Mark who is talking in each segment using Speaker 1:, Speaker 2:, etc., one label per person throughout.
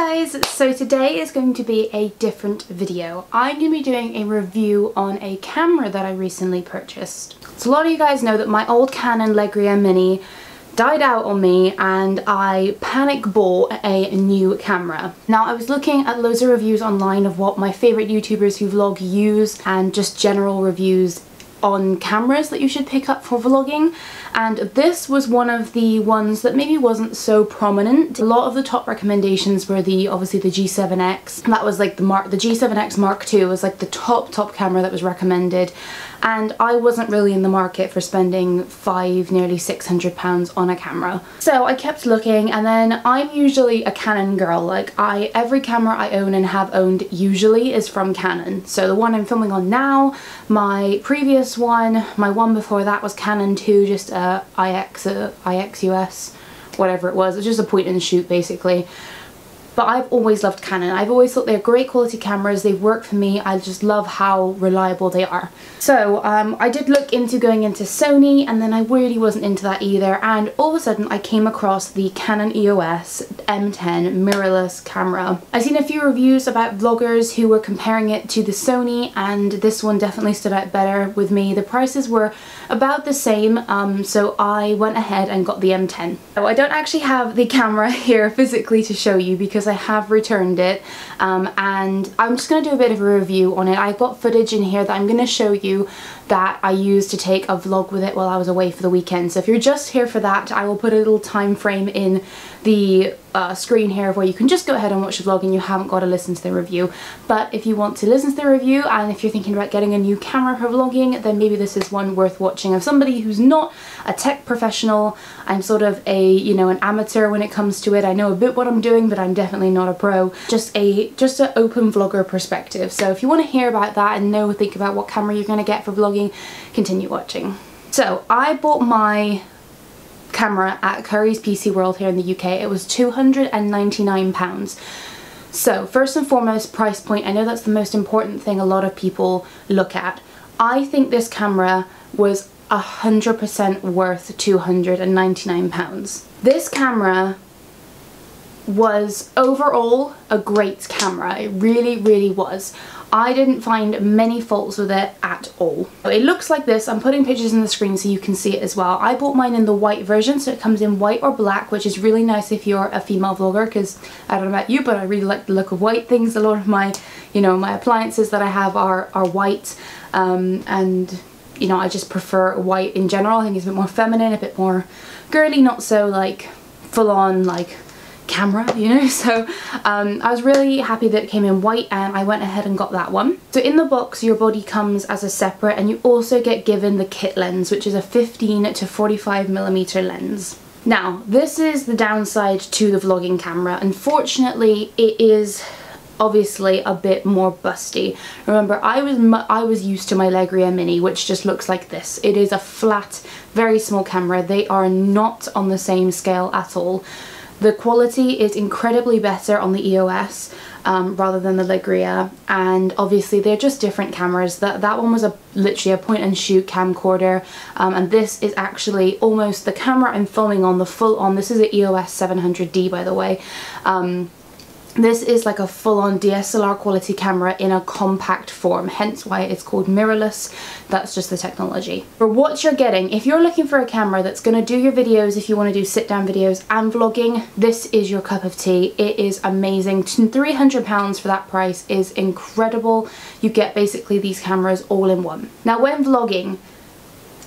Speaker 1: guys, so today is going to be a different video. I'm going to be doing a review on a camera that I recently purchased. So a lot of you guys know that my old Canon Legria Mini died out on me and I panic bought a new camera. Now I was looking at loads of reviews online of what my favourite YouTubers who vlog use and just general reviews on cameras that you should pick up for vlogging and this was one of the ones that maybe wasn't so prominent. A lot of the top recommendations were the obviously the G7X. That was like the mark the G7X Mark II was like the top top camera that was recommended and I wasn't really in the market for spending five nearly 600 pounds on a camera. So I kept looking and then I'm usually a Canon girl like I every camera I own and have owned usually is from Canon. So the one I'm filming on now, my previous one, my one before that was Canon 2 just uh, IX, uh, IXUS, whatever it was. It was just a point and shoot basically. But I've always loved Canon. I've always thought they're great quality cameras. They've worked for me. I just love how reliable they are. So um, I did look into going into Sony and then I really wasn't into that either. And all of a sudden I came across the Canon EOS M10 mirrorless camera. I've seen a few reviews about vloggers who were comparing it to the Sony and this one definitely stood out better with me. The prices were about the same um, so I went ahead and got the M10. So I don't actually have the camera here physically to show you because I have returned it um, and I'm just going to do a bit of a review on it. I've got footage in here that I'm going to show you that I used to take a vlog with it while I was away for the weekend. So if you're just here for that, I will put a little time frame in the uh, screen here of where you can just go ahead and watch the vlog and you haven't got to listen to the review. But if you want to listen to the review and if you're thinking about getting a new camera for vlogging, then maybe this is one worth watching of somebody who's not a tech professional. I'm sort of a, you know, an amateur when it comes to it. I know a bit what I'm doing, but I'm definitely not a pro. Just a, just an open vlogger perspective. So if you want to hear about that and know, think about what camera you're going to get for vlogging, continue watching. So I bought my camera at Currys PC World here in the UK. It was £299. So first and foremost, price point. I know that's the most important thing a lot of people look at. I think this camera was 100% worth £299. This camera was overall a great camera. It really, really was. I didn't find many faults with it at all. It looks like this. I'm putting pictures in the screen so you can see it as well. I bought mine in the white version so it comes in white or black which is really nice if you're a female vlogger because I don't know about you but I really like the look of white things. A lot of my, you know, my appliances that I have are, are white um, and you know I just prefer white in general. I think it's a bit more feminine, a bit more girly, not so like full on like camera, you know, so um, I was really happy that it came in white and I went ahead and got that one. So in the box your body comes as a separate and you also get given the kit lens which is a 15 to 45 millimeter lens. Now this is the downside to the vlogging camera. Unfortunately it is obviously a bit more busty. Remember, I was I was used to my Legria Mini, which just looks like this. It is a flat, very small camera. They are not on the same scale at all. The quality is incredibly better on the EOS um, rather than the Legria and obviously they're just different cameras. That, that one was a literally a point and shoot camcorder um, and this is actually almost the camera I'm filming on, the full on, this is an EOS 700D by the way. Um, this is like a full-on DSLR quality camera in a compact form, hence why it's called mirrorless. That's just the technology. For what you're getting, if you're looking for a camera that's going to do your videos, if you want to do sit-down videos and vlogging, this is your cup of tea. It is amazing. £300 for that price is incredible. You get basically these cameras all in one. Now when vlogging,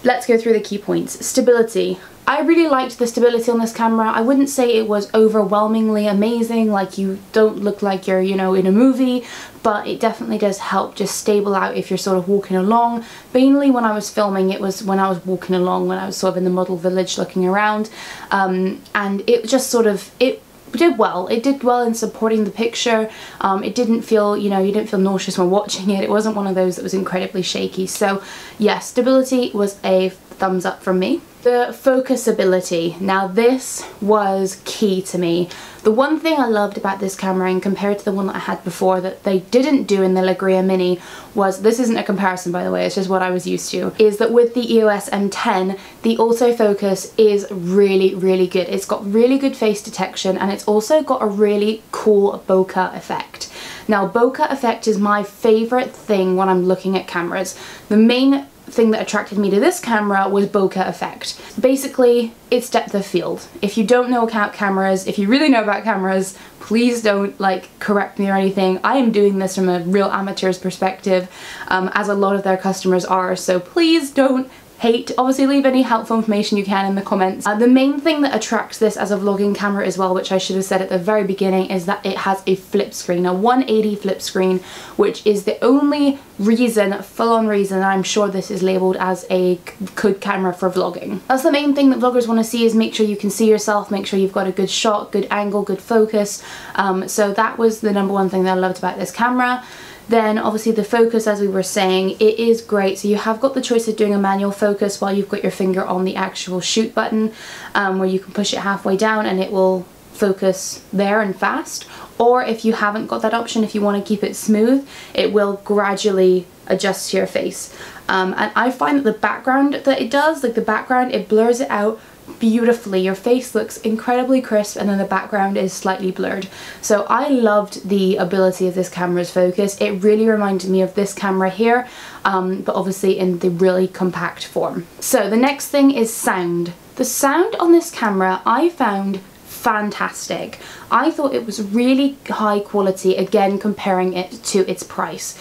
Speaker 1: let's go through the key points. Stability. I really liked the stability on this camera. I wouldn't say it was overwhelmingly amazing, like you don't look like you're, you know, in a movie, but it definitely does help just stable out if you're sort of walking along. Mainly when I was filming, it was when I was walking along, when I was sort of in the model village looking around, um, and it just sort of, it did well. It did well in supporting the picture. Um, it didn't feel, you know, you didn't feel nauseous when watching it. It wasn't one of those that was incredibly shaky. So yes, stability was a thumbs up from me. The focus ability. Now this was key to me. The one thing I loved about this camera and compared to the one that I had before that they didn't do in the Legria Mini was, this isn't a comparison by the way, it's just what I was used to, is that with the EOS M10, the autofocus is really, really good. It's got really good face detection and it's also got a really cool bokeh effect. Now bokeh effect is my favorite thing when I'm looking at cameras. The main thing that attracted me to this camera was bokeh effect. Basically, it's depth of field. If you don't know about cameras, if you really know about cameras, please don't like correct me or anything. I am doing this from a real amateur's perspective, um, as a lot of their customers are, so please don't hate. Obviously leave any helpful information you can in the comments. Uh, the main thing that attracts this as a vlogging camera as well, which I should have said at the very beginning, is that it has a flip screen, a 180 flip screen, which is the only reason, full-on reason, I'm sure this is labelled as a good camera for vlogging. That's the main thing that vloggers want to see is make sure you can see yourself, make sure you've got a good shot, good angle, good focus. Um, so that was the number one thing that I loved about this camera. Then obviously the focus, as we were saying, it is great. So you have got the choice of doing a manual focus while you've got your finger on the actual shoot button um, where you can push it halfway down and it will focus there and fast. Or if you haven't got that option, if you want to keep it smooth, it will gradually adjust to your face. Um, and I find that the background that it does, like the background, it blurs it out beautifully. Your face looks incredibly crisp and then the background is slightly blurred. So I loved the ability of this camera's focus. It really reminded me of this camera here, um, but obviously in the really compact form. So the next thing is sound. The sound on this camera I found fantastic. I thought it was really high quality, again comparing it to its price.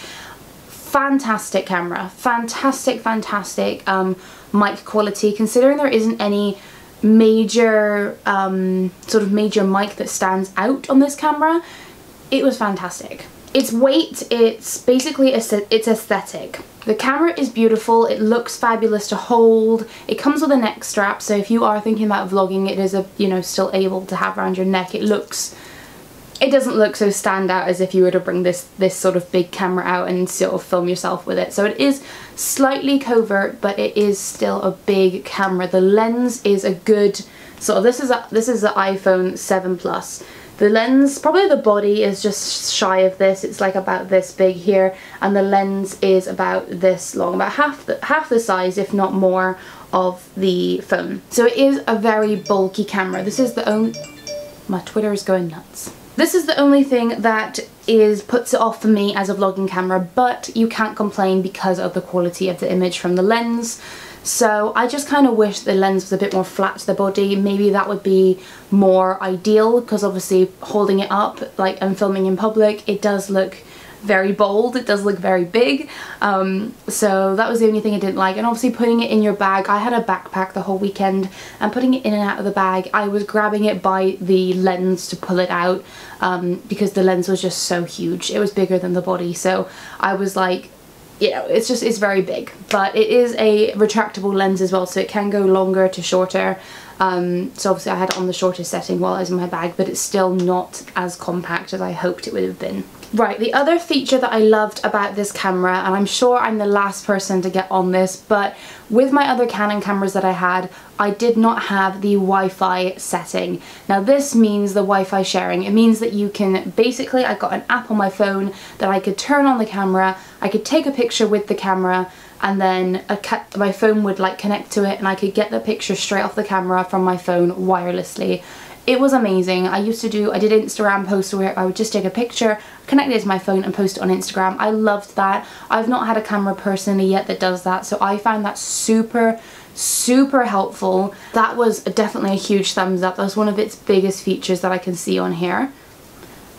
Speaker 1: Fantastic camera, fantastic, fantastic um, mic quality, considering there isn't any major um, sort of major mic that stands out on this camera, it was fantastic. Its weight, it's basically it's aesthetic. The camera is beautiful, it looks fabulous to hold, it comes with a neck strap so if you are thinking about vlogging it is a you know still able to have around your neck. It looks it doesn't look so stand out as if you were to bring this this sort of big camera out and sort of film yourself with it. So it is slightly covert, but it is still a big camera. The lens is a good sort of this is a this is the iPhone 7 Plus. The lens, probably the body is just shy of this. It's like about this big here, and the lens is about this long, about half the half the size, if not more, of the phone. So it is a very bulky camera. This is the only my Twitter is going nuts. This is the only thing that is puts it off for me as a vlogging camera, but you can't complain because of the quality of the image from the lens. So I just kind of wish the lens was a bit more flat to the body. Maybe that would be more ideal because obviously holding it up like and filming in public, it does look very bold, it does look very big, um, so that was the only thing I didn't like. And obviously putting it in your bag, I had a backpack the whole weekend, and putting it in and out of the bag, I was grabbing it by the lens to pull it out, um, because the lens was just so huge. It was bigger than the body, so I was like, you know, it's just, it's very big. But it is a retractable lens as well, so it can go longer to shorter. Um, so obviously I had it on the shortest setting while I was in my bag, but it's still not as compact as I hoped it would have been. Right, the other feature that I loved about this camera, and I'm sure I'm the last person to get on this, but with my other Canon cameras that I had, I did not have the Wi-Fi setting. Now this means the Wi-Fi sharing. It means that you can, basically I got an app on my phone that I could turn on the camera, I could take a picture with the camera, and then my phone would like connect to it and I could get the picture straight off the camera from my phone wirelessly. It was amazing. I used to do, I did Instagram posts where I would just take a picture, connect it to my phone and post it on Instagram. I loved that. I've not had a camera personally yet that does that, so I found that super, super helpful. That was definitely a huge thumbs up. That was one of its biggest features that I can see on here.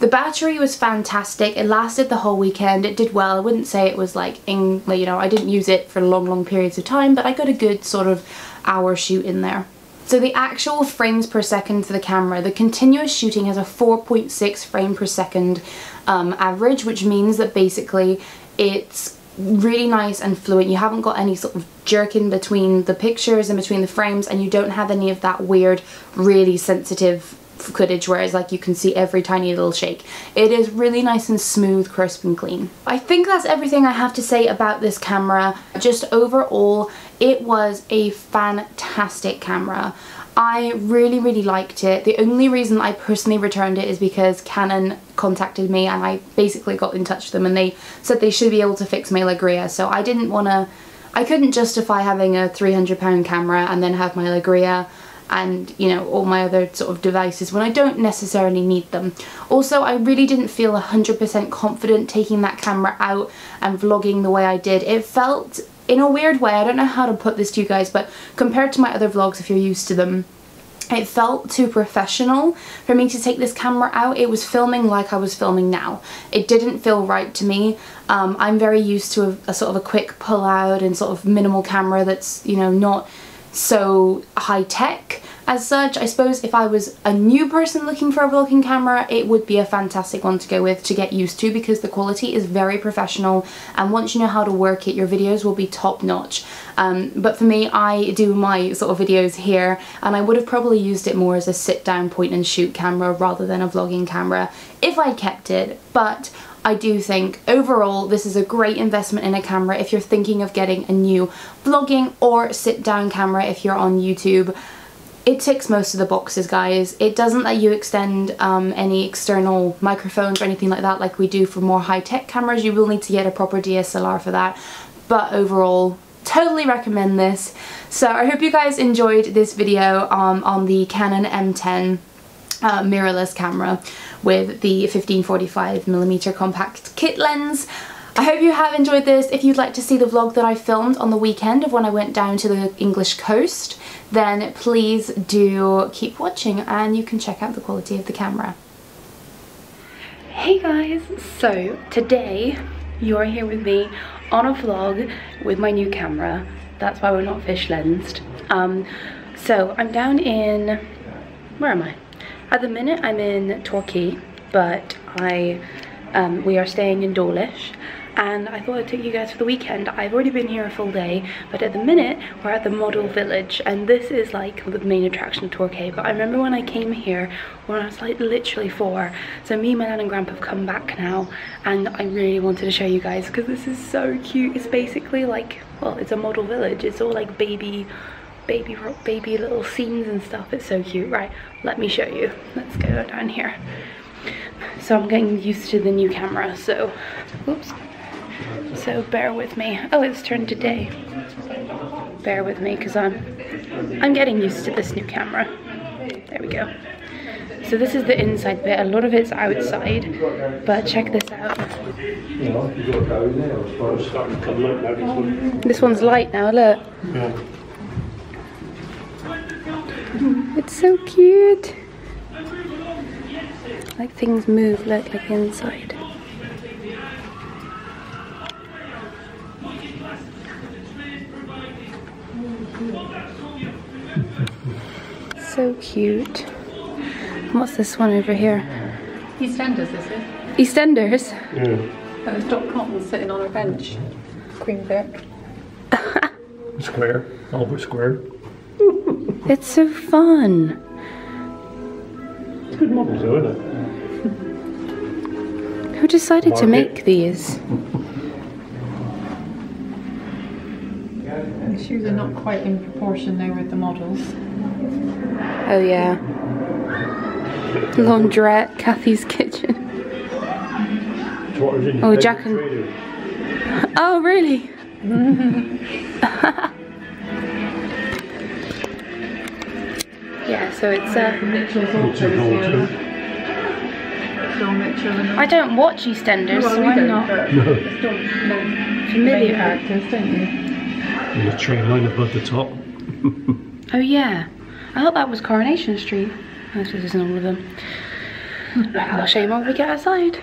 Speaker 1: The battery was fantastic. It lasted the whole weekend. It did well. I wouldn't say it was like, in, you know, I didn't use it for long, long periods of time, but I got a good sort of hour shoot in there. So the actual frames per second for the camera, the continuous shooting has a 4.6 frame per second um, average, which means that basically it's really nice and fluent. You haven't got any sort of jerking between the pictures and between the frames and you don't have any of that weird, really sensitive footage whereas like you can see every tiny little shake. It is really nice and smooth, crisp and clean. I think that's everything I have to say about this camera. Just overall, it was a fantastic camera. I really, really liked it. The only reason I personally returned it is because Canon contacted me and I basically got in touch with them and they said they should be able to fix my Legria. So I didn't want to, I couldn't justify having a 300 pound camera and then have my Legria and you know all my other sort of devices when I don't necessarily need them. Also I really didn't feel 100% confident taking that camera out and vlogging the way I did. It felt in a weird way, I don't know how to put this to you guys, but compared to my other vlogs, if you're used to them, it felt too professional for me to take this camera out. It was filming like I was filming now. It didn't feel right to me. Um, I'm very used to a, a sort of a quick pull out and sort of minimal camera that's, you know, not so high tech as such. I suppose if I was a new person looking for a vlogging camera, it would be a fantastic one to go with to get used to because the quality is very professional and once you know how to work it, your videos will be top notch. Um, but for me, I do my sort of videos here and I would have probably used it more as a sit down point and shoot camera rather than a vlogging camera if I kept it. But I do think overall this is a great investment in a camera if you're thinking of getting a new vlogging or sit down camera if you're on YouTube it ticks most of the boxes guys. It doesn't let you extend um, any external microphones or anything like that like we do for more high-tech cameras. You will need to get a proper DSLR for that but overall totally recommend this. So I hope you guys enjoyed this video um, on the Canon M10 uh, mirrorless camera with the 1545mm compact kit lens. I hope you have enjoyed this. If you'd like to see the vlog that I filmed on the weekend of when I went down to the English coast, then please do keep watching and you can check out the quality of the camera. Hey guys, so today you're here with me on a vlog with my new camera. That's why we're not fish lensed. Um, so I'm down in, where am I? At the minute I'm in Torquay, but I um, we are staying in Dawlish and I thought I'd take you guys for the weekend. I've already been here a full day, but at the minute we're at the Model Village and this is like the main attraction of Torquay. But I remember when I came here when I was like literally four. So me, my nan and grandpa have come back now and I really wanted to show you guys because this is so cute. It's basically like, well, it's a model village. It's all like baby baby baby little scenes and stuff it's so cute right let me show you let's go down here so i'm getting used to the new camera so oops so bear with me. Oh, it's turned to day. Bear with me because I'm I'm getting used to this new camera. There we go. So this is the inside bit. A lot of it's outside, but check this out. This one's light now, look. It's so cute. Like things move, look, like inside. So cute. What's this one over here?
Speaker 2: EastEnders, is it?
Speaker 1: EastEnders?
Speaker 2: Yeah. Oh, it's Dot Cotton sitting on a bench. Queen Vic.
Speaker 3: Square. Albert Square.
Speaker 1: it's so fun.
Speaker 3: It's good models though, isn't
Speaker 1: it? Who decided Market. to make these?
Speaker 2: The shoes are not quite in proportion though with the models.
Speaker 1: Oh yeah. Laundrette, Kathy's kitchen. Oh, Jack and... Oh, really? yeah, so it's uh... I don't watch EastEnders, so I'm not familiar.
Speaker 3: Actors, don't you? And the train line above the top.
Speaker 1: oh yeah. I thought that was Coronation Street. This isn't all of them. I'll show you more when we get outside.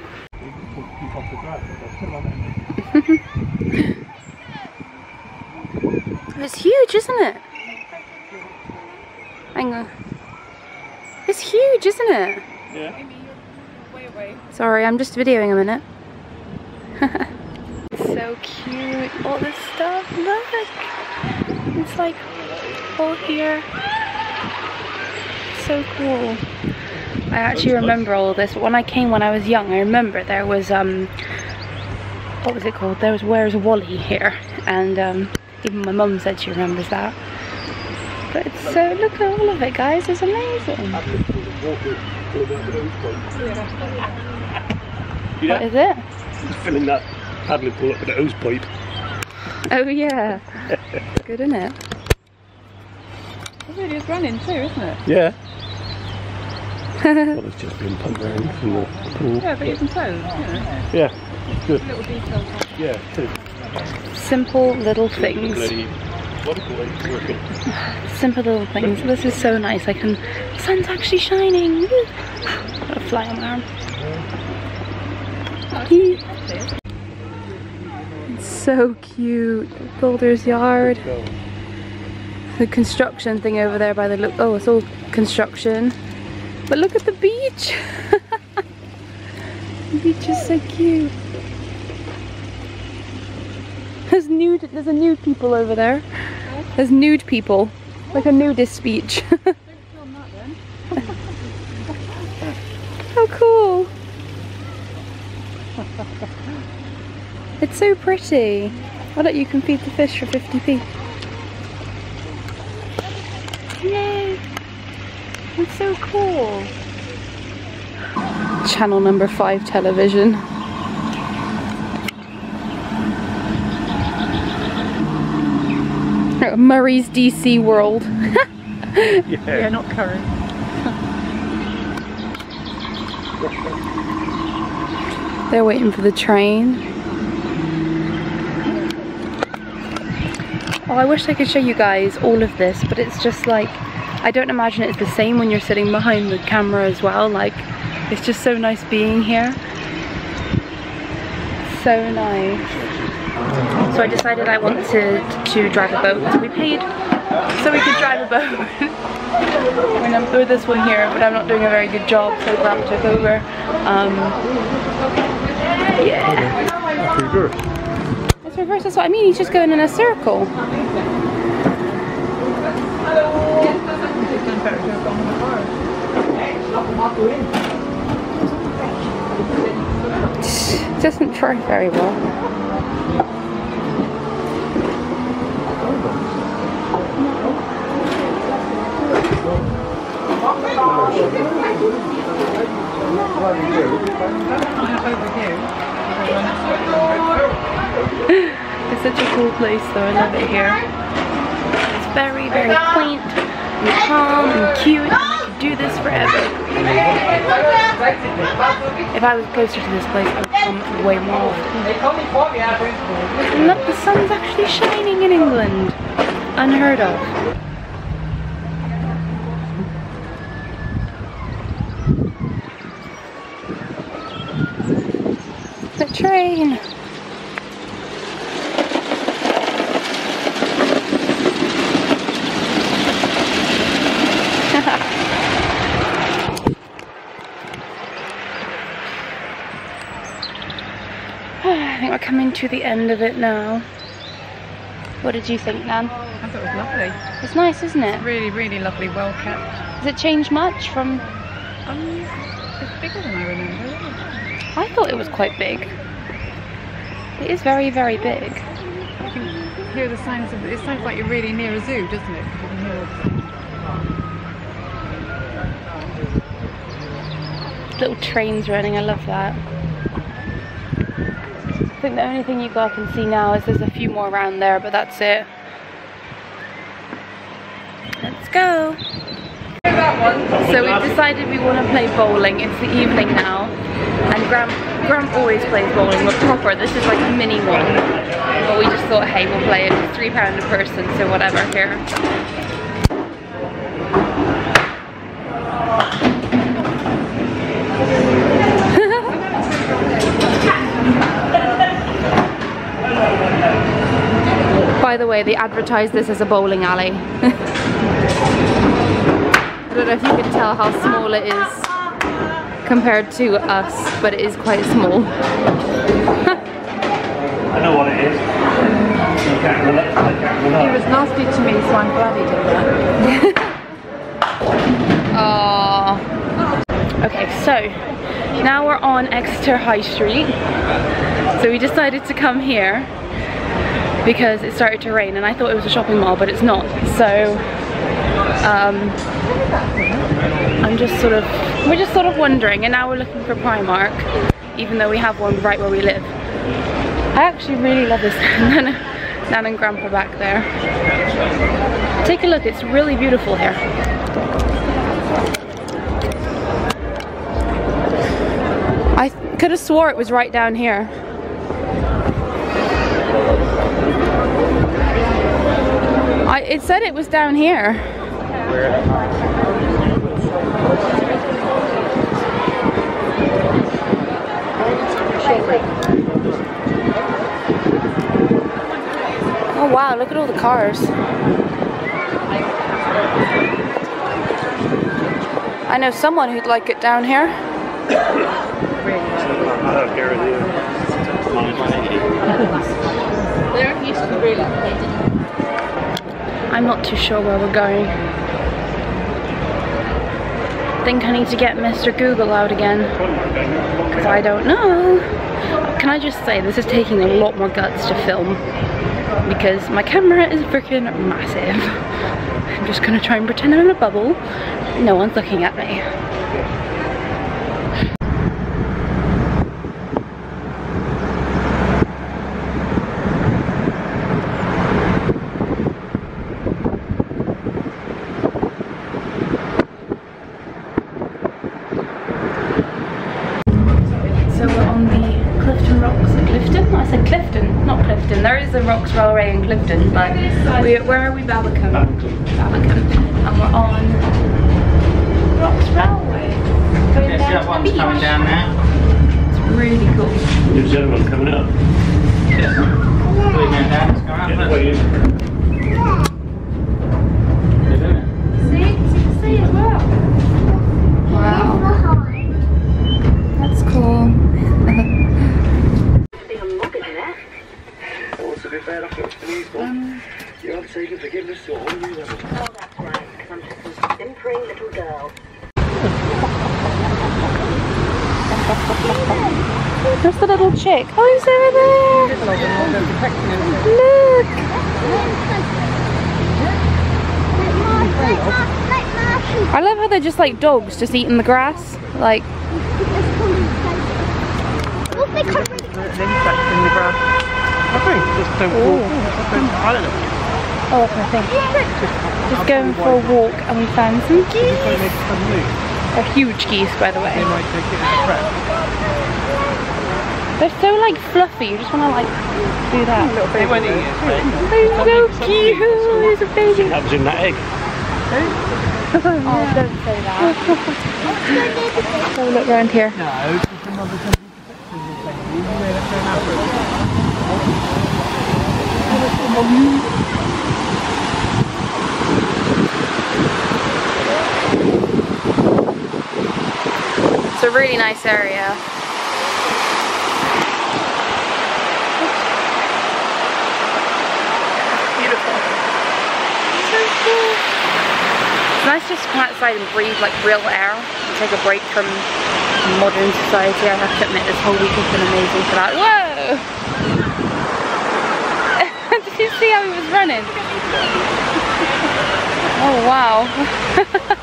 Speaker 1: it's huge, isn't it? Hang on. It's huge, isn't it?
Speaker 3: Yeah.
Speaker 1: Sorry, I'm just videoing a minute. so cute. All this stuff, look. It's like all here so cool. I actually remember all this. When I came when I was young, I remember there was, um, what was it called? There was Where's Wally here. And um, Even my mum said she remembers that. But it's so, look at all of it guys, it's amazing. What is it?
Speaker 3: Filling that paddling pool up with a hose pipe.
Speaker 1: Oh yeah. Good, isn't it?
Speaker 2: It's really just running too, isn't it?
Speaker 3: Yeah. well, it's just been pumped around from the pool.
Speaker 2: Yeah, but you can tell, you know,
Speaker 3: Yeah, good.
Speaker 2: little details.
Speaker 3: Yeah, good.
Speaker 1: Simple little things.
Speaker 3: Bloody, what do you call it? Working.
Speaker 1: Simple little things. This is so nice. I can, the sun's actually shining. Got a fly on my arm. It's so cute. Boulder's Yard. The construction thing over there by the look. Oh, it's all construction. But look at the beach. the beach is so cute. There's nude. There's a nude people over there. There's nude people, like a nudist beach. How cool! It's so pretty. I bet you can feed the fish for 50p. Yay! It's so cool. Channel number five television. Murray's DC World.
Speaker 3: Yeah.
Speaker 2: Yeah, not current.
Speaker 1: They're waiting for the train. Oh, I wish I could show you guys all of this, but it's just like, I don't imagine it's the same when you're sitting behind the camera as well. Like, it's just so nice being here. So nice. So I decided I wanted to drive a boat. So we paid so we could drive a boat. I mean, I'm through this one here, but I'm not doing a very good job, so Graham took over. Um, yeah.
Speaker 3: Reverse.
Speaker 1: It's reverse, that's what I mean. He's just going in a circle. Doesn't try very well. It's such a cool place though, I love it here. It's very, very quaint and calm and cute and I could do this forever. If I was closer to this place, I would come way more often. Look, the sun's actually shining in England. Unheard of. The train. I think we're coming to the end of it now. What did you think, Nan?
Speaker 2: I thought it was lovely.
Speaker 1: It's nice, isn't it?
Speaker 2: Really, really lovely, well kept.
Speaker 1: Has it changed much from...
Speaker 2: Um, it's bigger than I remember.
Speaker 1: I thought it was quite big. It is very, very big.
Speaker 2: You can hear the sounds of it. It sounds like you're really near a zoo, doesn't it? You can hear
Speaker 1: Little trains running, I love that. I think the only thing you guys can see now is there's a few more around there, but that's it. Let's go. So we've decided we want to play bowling. It's the evening now, and Graham, Graham always plays bowling, but proper. This is like a mini one. But we just thought, hey, we'll play it. It's three pound a person, so whatever. Here. By the way, they advertise this as a bowling alley. I don't know if you can tell how small it is compared to us, but it is quite small.
Speaker 3: I know what it is. You can't run up. Can't
Speaker 2: He was nasty to me, so I'm glad he did that.
Speaker 1: Aww. Okay, so now we're on Exeter High Street. So we decided to come here. Because it started to rain and I thought it was a shopping mall but it's not. So um, I'm just sort of we're just sort of wondering and now we're looking for Primark even though we have one right where we live. I actually really love this Nan and Grandpa back there. Take a look it's really beautiful here. I could have swore it was right down here I, it said it was down here. Oh wow, look at all the cars. I know someone who'd like it down here. I'm not too sure where we're going. think I need to get Mr. Google out again. Because I don't know. Can I just say, this is taking a lot more guts to film. Because my camera is freaking massive. I'm just gonna try and pretend I'm in a bubble. No one's looking at me. So we're on the Clifton Rocks at Clifton? I said Clifton, not Clifton. There is a Rocks Railway in Clifton, but we're, where are we? Babbacombe. Babbacombe. And we're on Rocks Railway. Going down to the beach.
Speaker 4: coming down now.
Speaker 1: It's really cool.
Speaker 3: There's the other one coming up.
Speaker 4: We're going down, it's going
Speaker 3: Get
Speaker 4: up.
Speaker 3: away in.
Speaker 4: They're doing it.
Speaker 1: See? You can see as well. Wow. That's cool.
Speaker 5: Also, to be fair, I've got to these one. You aren't seeking forgiveness to all you ever.
Speaker 6: Oh, that's right, because I'm just a simpering little girl.
Speaker 1: There's the little chick. Oh, he's over there. Look. I love how they're just like dogs, just eating the grass. Like,
Speaker 5: I think just don't walk. I don't know.
Speaker 1: Oh, that's my thing. Just going for a walk and we found some geese.
Speaker 5: They make some move.
Speaker 1: They're huge geese, by the way.
Speaker 5: They might take it as a threat.
Speaker 1: They're so like fluffy. You just want to like do that.
Speaker 5: They won't eat it, mate.
Speaker 1: They're so cute. There's a baby.
Speaker 3: That was in that egg.
Speaker 1: Oh, don't say that. Have a look around here.
Speaker 5: No, just another something.
Speaker 1: It's a really nice area. Beautiful. So cool. It's nice just to come outside and breathe like real air and take a break from modern society. I have to admit this whole week has been amazing for that. Whoa! See how he was running? Oh wow.